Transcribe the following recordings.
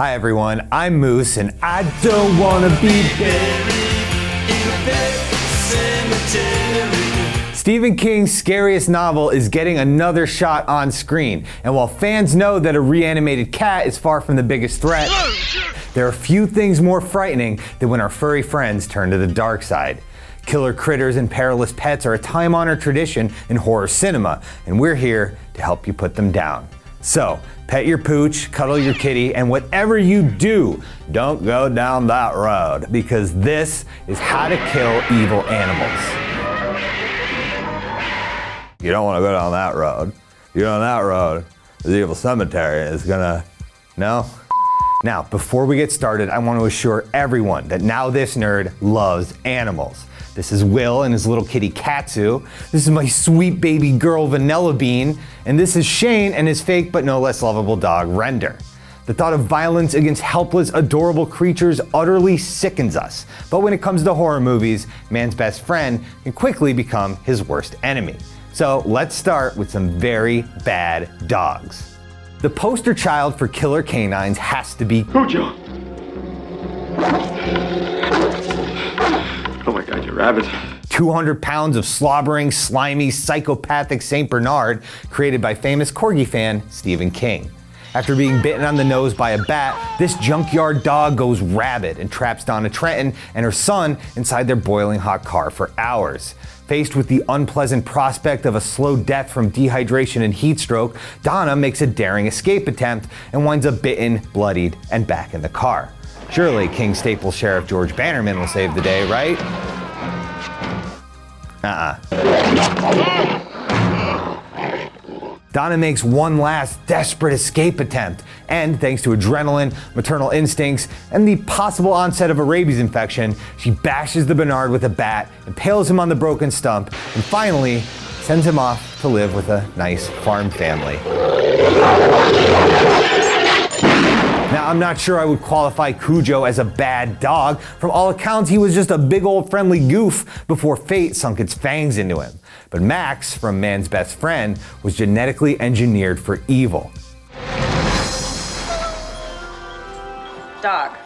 Hi everyone, I'm Moose and I don't wanna be buried Stephen King's scariest novel is getting another shot on screen, and while fans know that a reanimated cat is far from the biggest threat, there are few things more frightening than when our furry friends turn to the dark side. Killer critters and perilous pets are a time honored tradition in horror cinema, and we're here to help you put them down. So, pet your pooch, cuddle your kitty, and whatever you do, don't go down that road because this is how to kill evil animals. You don't want to go down that road. You go down that road, the evil cemetery is gonna, no? Now, before we get started, I want to assure everyone that NowThis Nerd loves animals. This is Will and his little kitty Katsu. This is my sweet baby girl Vanilla Bean. And this is Shane and his fake but no less lovable dog Render. The thought of violence against helpless, adorable creatures utterly sickens us. But when it comes to horror movies, man's best friend can quickly become his worst enemy. So let's start with some very bad dogs. The poster child for killer canines has to be Cujo. You rabbit. 200 pounds of slobbering, slimy, psychopathic St. Bernard, created by famous corgi fan Stephen King. After being bitten on the nose by a bat, this junkyard dog goes rabid and traps Donna Trenton and her son inside their boiling hot car for hours. Faced with the unpleasant prospect of a slow death from dehydration and heat stroke, Donna makes a daring escape attempt and winds up bitten, bloodied, and back in the car. Surely King Staple Sheriff George Bannerman will save the day, right? Uh-uh. Donna makes one last desperate escape attempt, and thanks to adrenaline, maternal instincts, and the possible onset of a rabies infection, she bashes the Bernard with a bat, impales him on the broken stump, and finally sends him off to live with a nice farm family. Now, I'm not sure I would qualify Cujo as a bad dog. From all accounts, he was just a big old friendly goof before fate sunk its fangs into him. But Max, from Man's Best Friend, was genetically engineered for evil. Dog.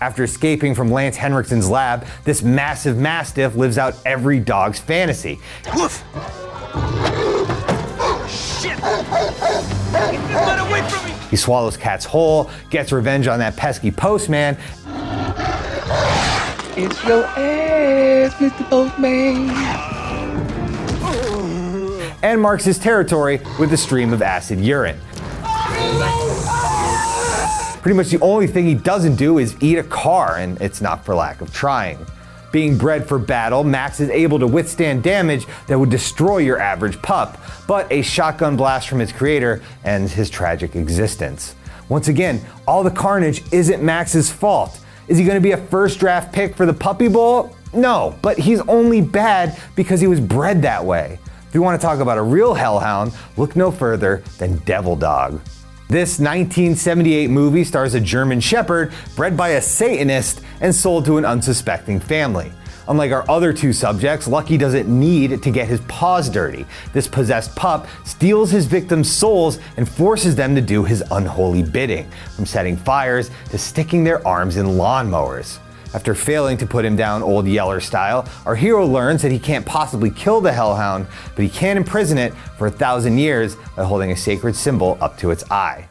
After escaping from Lance Henriksen's lab, this massive mastiff lives out every dog's fantasy. Woof! Oh, shit! Get away from me! He swallows Cat's whole, gets revenge on that pesky postman. It's your ass, Mr. Postman and marks his territory with a stream of acid urine. Pretty much the only thing he doesn't do is eat a car, and it's not for lack of trying. Being bred for battle, Max is able to withstand damage that would destroy your average pup, but a shotgun blast from his creator ends his tragic existence. Once again, all the carnage isn't Max's fault. Is he going to be a first draft pick for the Puppy Bowl? No, but he's only bad because he was bred that way. If you want to talk about a real hellhound, look no further than Devil Dog. This 1978 movie stars a German Shepherd bred by a Satanist and sold to an unsuspecting family. Unlike our other two subjects, Lucky doesn't need to get his paws dirty. This possessed pup steals his victims' souls and forces them to do his unholy bidding, from setting fires to sticking their arms in lawnmowers. After failing to put him down Old Yeller style, our hero learns that he can't possibly kill the Hellhound, but he can imprison it for a thousand years by holding a sacred symbol up to its eye.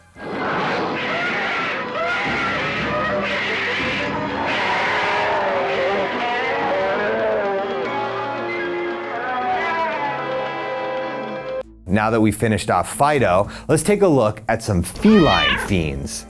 Now that we've finished off Fido, let's take a look at some feline fiends.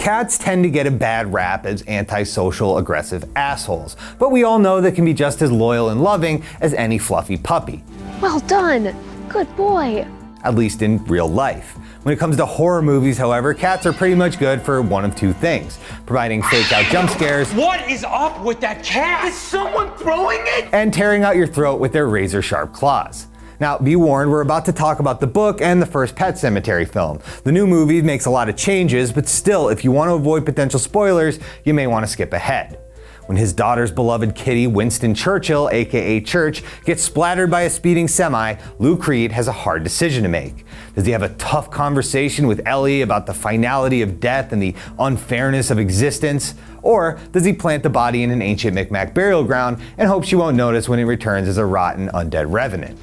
Cats tend to get a bad rap as antisocial, aggressive assholes, but we all know they can be just as loyal and loving as any fluffy puppy. Well done. Good boy. At least in real life. When it comes to horror movies, however, cats are pretty much good for one of two things providing fake out jump scares. What is up with that cat? Is someone throwing it? And tearing out your throat with their razor sharp claws. Now, be warned, we're about to talk about the book and the first Pet Sematary film. The new movie makes a lot of changes, but still, if you want to avoid potential spoilers, you may want to skip ahead. When his daughter's beloved kitty, Winston Churchill, aka Church, gets splattered by a speeding semi, Lou Creed has a hard decision to make. Does he have a tough conversation with Ellie about the finality of death and the unfairness of existence? Or does he plant the body in an ancient Micmac burial ground and hope she won't notice when he returns as a rotten undead revenant?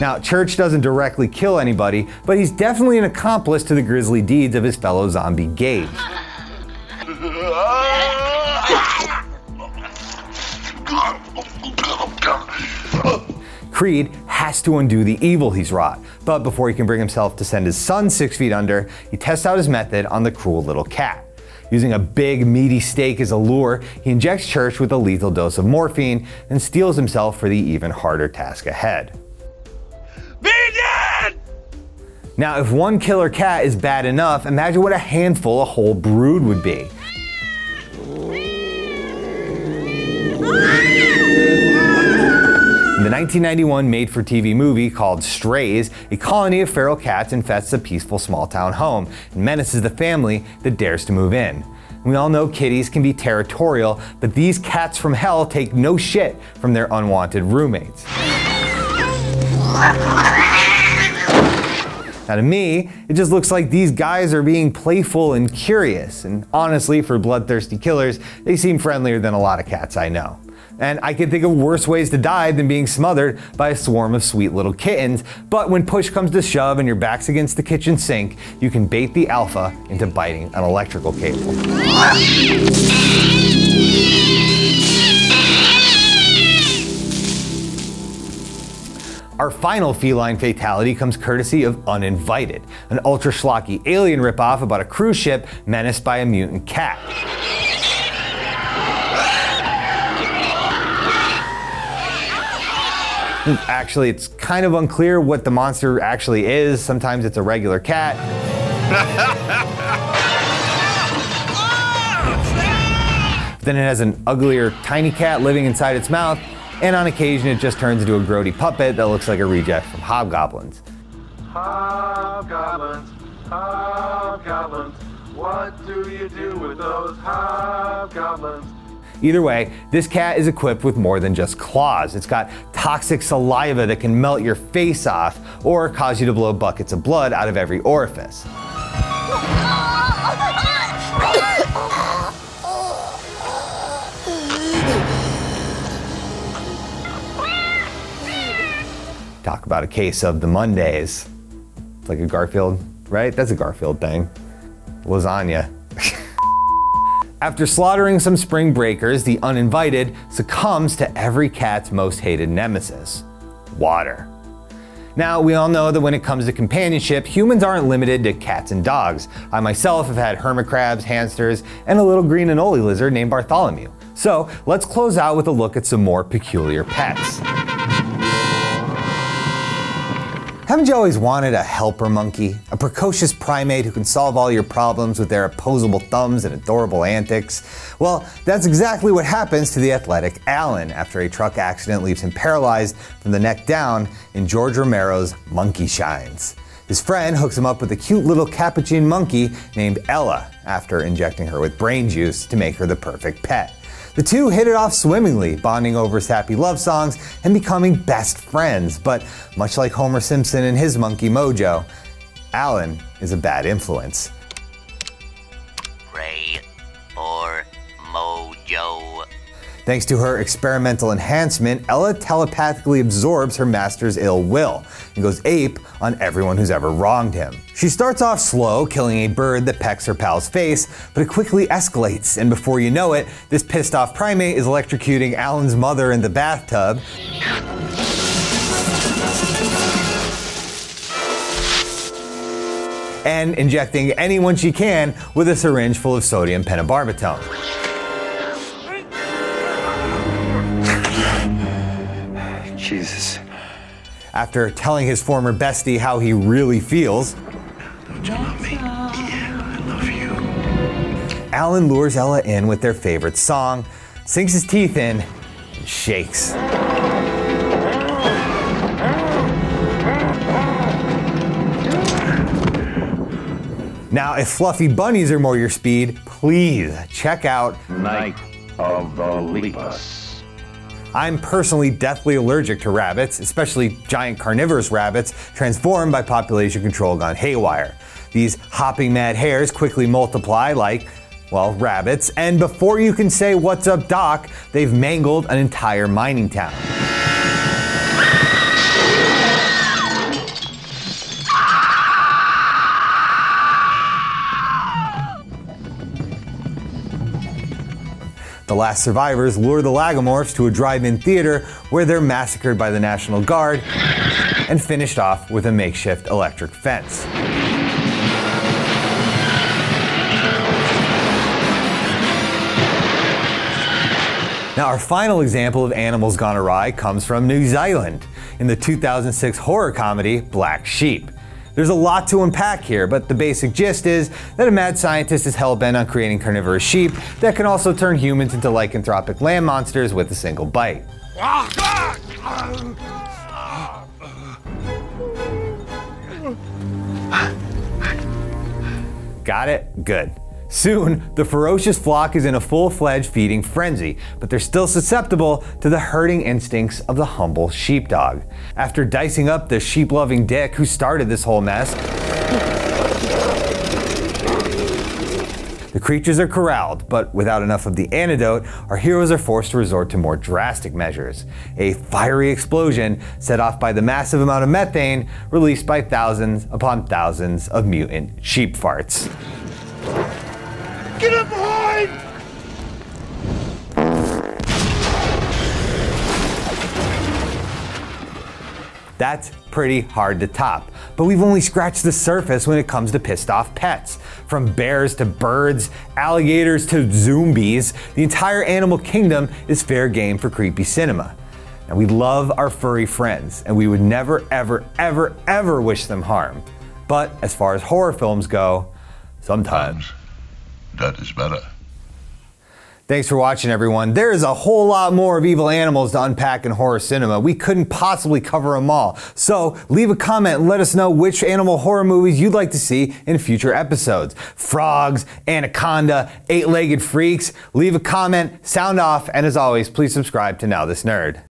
Now, Church doesn't directly kill anybody, but he's definitely an accomplice to the grisly deeds of his fellow zombie Gage. Creed has to undo the evil he's wrought, but before he can bring himself to send his son six feet under, he tests out his method on the cruel little cat. Using a big, meaty steak as a lure, he injects Church with a lethal dose of morphine and steels himself for the even harder task ahead. Now, if one killer cat is bad enough, imagine what a handful a whole brood would be. In the 1991 made for TV movie called Strays, a colony of feral cats infests a peaceful small town home and menaces the family that dares to move in. We all know kitties can be territorial, but these cats from hell take no shit from their unwanted roommates. Now, to me, it just looks like these guys are being playful and curious, and honestly, for bloodthirsty killers, they seem friendlier than a lot of cats I know. And I can think of worse ways to die than being smothered by a swarm of sweet little kittens, but when push comes to shove and your back's against the kitchen sink, you can bait the alpha into biting an electrical cable. Our final feline fatality comes courtesy of Uninvited, an ultra schlocky alien ripoff about a cruise ship menaced by a mutant cat. Actually, it's kind of unclear what the monster actually is. Sometimes it's a regular cat. then it has an uglier tiny cat living inside its mouth, and on occasion it just turns into a grody puppet that looks like a reject from Hobgoblins. Hobgoblins, hobgoblins, what do you do with those hobgoblins? Either way, this cat is equipped with more than just claws. It's got toxic saliva that can melt your face off or cause you to blow buckets of blood out of every orifice. Talk about a case of the Mondays. It's like a Garfield, right? That's a Garfield thing. Lasagna. After slaughtering some spring breakers, the uninvited succumbs to every cat's most hated nemesis water. Now, we all know that when it comes to companionship, humans aren't limited to cats and dogs. I myself have had hermit crabs, hamsters, and a little green anole lizard named Bartholomew. So, let's close out with a look at some more peculiar pets. Haven't you always wanted a helper monkey? A precocious primate who can solve all your problems with their opposable thumbs and adorable antics? Well, that's exactly what happens to the athletic Alan after a truck accident leaves him paralyzed from the neck down in George Romero's Monkey Shines. His friend hooks him up with a cute little capuchin monkey named Ella after injecting her with brain juice to make her the perfect pet. The two hit it off swimmingly, bonding over sappy love songs and becoming best friends. But much like Homer Simpson and his monkey Mojo, Alan is a bad influence. Thanks to her experimental enhancement, Ella telepathically absorbs her master's ill will and goes ape on everyone who's ever wronged him. She starts off slow, killing a bird that pecks her pal's face, but it quickly escalates, and before you know it, this pissed off primate is electrocuting Alan's mother in the bathtub. And injecting anyone she can with a syringe full of sodium pentobarbital. Jesus. After telling his former bestie how he really feels, Don't you love me? Yeah, I love you. Alan lures Ella in with their favorite song, sinks his teeth in, and shakes. Now, if fluffy bunnies are more your speed, please check out Night of the Lepus. I'm personally deathly allergic to rabbits, especially giant carnivorous rabbits transformed by population control gone haywire. These hopping mad hares quickly multiply like, well, rabbits, and before you can say, What's up, Doc, they've mangled an entire mining town. The last survivors lure the Lagomorphs to a drive in theater where they're massacred by the National Guard and finished off with a makeshift electric fence. Now, our final example of animals gone awry comes from New Zealand in the 2006 horror comedy Black Sheep. There's a lot to unpack here, but the basic gist is that a mad scientist is hell bent on creating carnivorous sheep that can also turn humans into lycanthropic land monsters with a single bite. Got it? Good. Soon, the ferocious flock is in a full fledged feeding frenzy, but they're still susceptible to the herding instincts of the humble sheepdog. After dicing up the sheep loving dick who started this whole mess, the creatures are corralled, but without enough of the antidote, our heroes are forced to resort to more drastic measures. A fiery explosion set off by the massive amount of methane released by thousands upon thousands of mutant sheep farts. That's pretty hard to top. But we've only scratched the surface when it comes to pissed off pets. From bears to birds, alligators to zombies, the entire animal kingdom is fair game for creepy cinema. And we love our furry friends, and we would never, ever, ever, ever wish them harm. But as far as horror films go, sometimes. That is better. Thanks for watching, everyone. There is a whole lot more of evil animals to unpack in horror cinema. We couldn't possibly cover them all. So leave a comment and let us know which animal horror movies you'd like to see in future episodes. Frogs, Anaconda, Eight Legged Freaks. Leave a comment, sound off, and as always, please subscribe to NowThis Nerd.